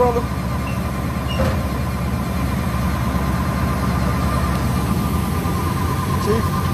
brother? Chief?